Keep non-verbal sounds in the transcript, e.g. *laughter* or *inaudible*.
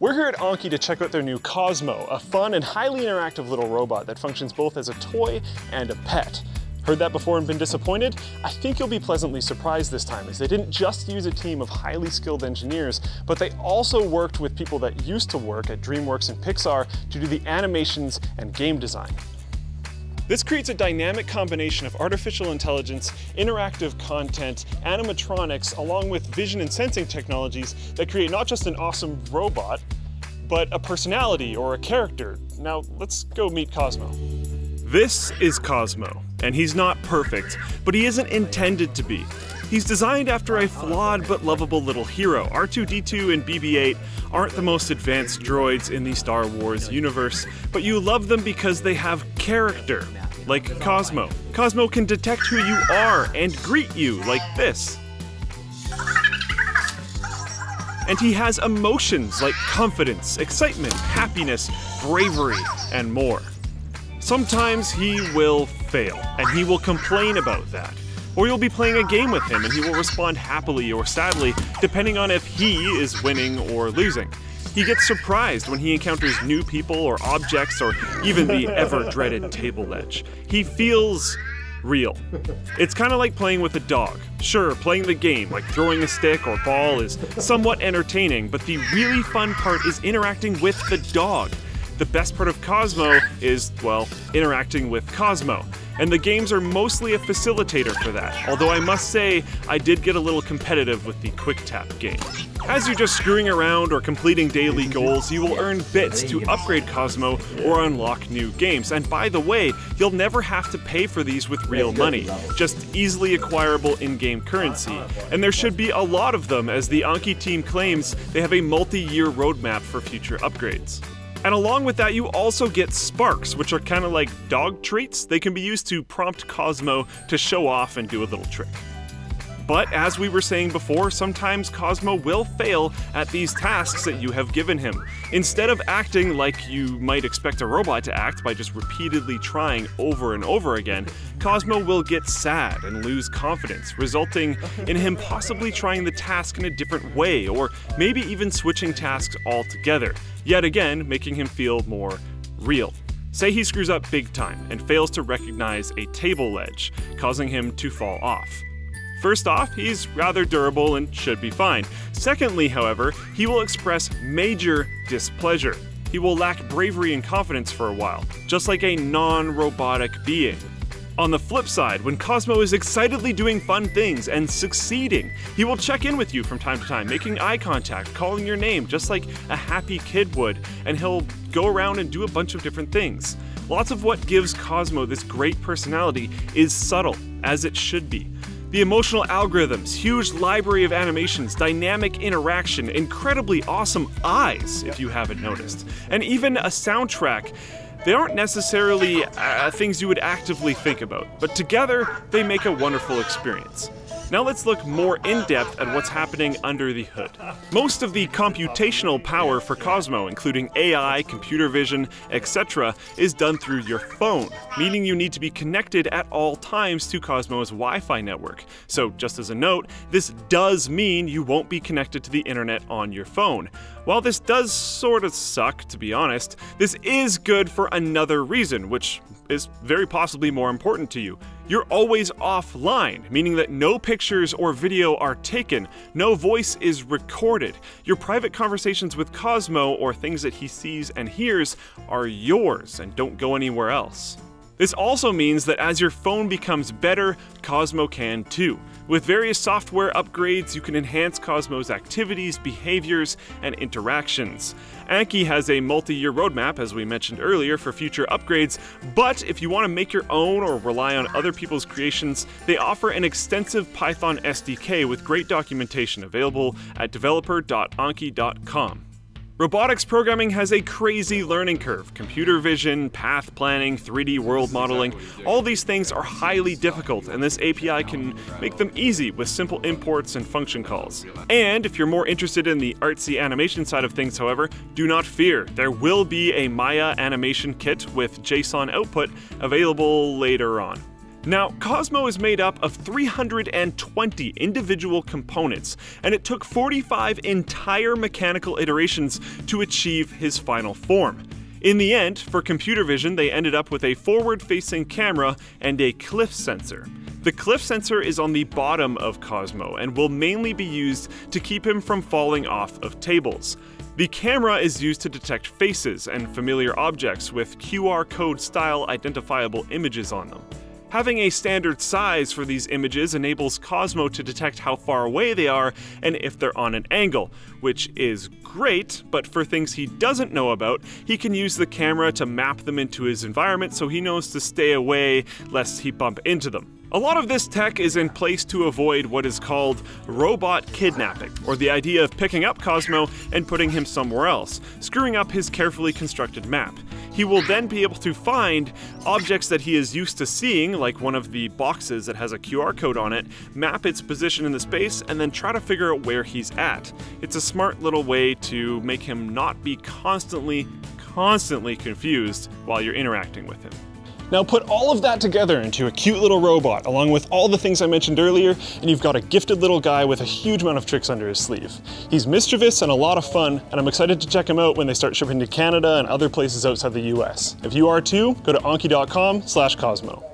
We're here at Anki to check out their new Cozmo, a fun and highly interactive little robot that functions both as a toy and a pet. Heard that before and been disappointed? I think you'll be pleasantly surprised this time as they didn't just use a team of highly skilled engineers, but they also worked with people that used to work at DreamWorks and Pixar to do the animations and game design. This creates a dynamic combination of artificial intelligence, interactive content, animatronics, along with vision and sensing technologies that create not just an awesome robot, but a personality or a character. Now, let's go meet Cozmo. This is Cozmo, and he's not perfect, but he isn't intended to be. He's designed after a flawed but lovable little hero. R2D2 and BB 8 aren't the most advanced droids in the Star Wars universe, but you love them because they have character like Cozmo. Cozmo can detect who you are and greet you like this. And he has emotions like confidence, excitement, happiness, bravery, and more. Sometimes he will fail, and he will complain about that. Or you'll be playing a game with him and he will respond happily or sadly, depending on if he is winning or losing. He gets surprised when he encounters new people or objects or even the *laughs* ever dreaded table ledge. He feels real. It's kind of like playing with a dog. Sure, playing the game, like throwing a stick or ball, is somewhat entertaining, but the really fun part is interacting with the dog. The best part of Cozmo is, well, interacting with Cozmo and the games are mostly a facilitator for that, although I must say I did get a little competitive with the Quick Tap game. As you're just screwing around or completing daily goals, you will earn bits to upgrade Cozmo or unlock new games. And by the way, you'll never have to pay for these with real money, just easily acquirable in-game currency. And there should be a lot of them as the Anki team claims they have a multi-year roadmap for future upgrades. And along with that, you also get sparks, which are kind of like dog treats. They can be used to prompt Cozmo to show off and do a little trick. But as we were saying before, sometimes Cozmo will fail at these tasks that you have given him. Instead of acting like you might expect a robot to act by just repeatedly trying over and over again, Cozmo will get sad and lose confidence, resulting in him possibly trying the task in a different way, or maybe even switching tasks altogether, yet again making him feel more real. Say he screws up big time and fails to recognize a table ledge, causing him to fall off. First off, he's rather durable and should be fine. Secondly, however, he will express major displeasure. He will lack bravery and confidence for a while, just like a non robotic being. On the flip side, when Cozmo is excitedly doing fun things and succeeding, he will check in with you from time to time, making eye contact, calling your name, just like a happy kid would, and he'll go around and do a bunch of different things. Lots of what gives Cozmo this great personality is subtle, as it should be. The emotional algorithms, huge library of animations, dynamic interaction, incredibly awesome eyes, if you haven't noticed, and even a soundtrack. They aren't necessarily uh, things you would actively think about, but together they make a wonderful experience. Now let's look more in depth at what's happening under the hood. Most of the computational power for Cozmo, including AI, computer vision, etc., is done through your phone, meaning you need to be connected at all times to Cozmo's Wi Fi network. So, just as a note, this does mean you won't be connected to the internet on your phone. While this does sort of suck, to be honest, this is good for another reason, which is very possibly more important to you. You're always offline, meaning that no pictures or video are taken, no voice is recorded. Your private conversations with Cozmo or things that he sees and hears are yours and don't go anywhere else. This also means that as your phone becomes better, Cozmo can too. With various software upgrades, you can enhance Cozmo's activities, behaviors, and interactions. Anki has a multi year roadmap, as we mentioned earlier, for future upgrades, but if you want to make your own or rely on other people's creations, they offer an extensive Python SDK with great documentation available at developer.anki.com. Robotics programming has a crazy learning curve. Computer vision, path planning, 3D world modeling, all these things are highly difficult, and this API can make them easy with simple imports and function calls. And if you're more interested in the artsy animation side of things, however, do not fear. There will be a Maya animation kit with JSON output available later on. Now, Cozmo is made up of 320 individual components, and it took 45 entire mechanical iterations to achieve his final form. In the end, for computer vision, they ended up with a forward facing camera and a cliff sensor. The cliff sensor is on the bottom of Cozmo and will mainly be used to keep him from falling off of tables. The camera is used to detect faces and familiar objects with QR code style identifiable images on them. Having a standard size for these images enables Cozmo to detect how far away they are and if they're on an angle, which is great, but for things he doesn't know about, he can use the camera to map them into his environment so he knows to stay away lest he bump into them. A lot of this tech is in place to avoid what is called robot kidnapping, or the idea of picking up Cozmo and putting him somewhere else, screwing up his carefully constructed map. He will then be able to find objects that he is used to seeing, like one of the boxes that has a QR code on it, map its position in the space, and then try to figure out where he's at. It's a smart little way to make him not be constantly, constantly confused while you're interacting with him. Now put all of that together into a cute little robot, along with all the things I mentioned earlier, and you've got a gifted little guy with a huge amount of tricks under his sleeve. He's mischievous and a lot of fun, and I'm excited to check him out when they start shipping to Canada and other places outside the US. If you are too, go to anki.com slash Cozmo.